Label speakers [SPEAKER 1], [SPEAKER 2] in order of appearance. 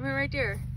[SPEAKER 1] I mean, right there.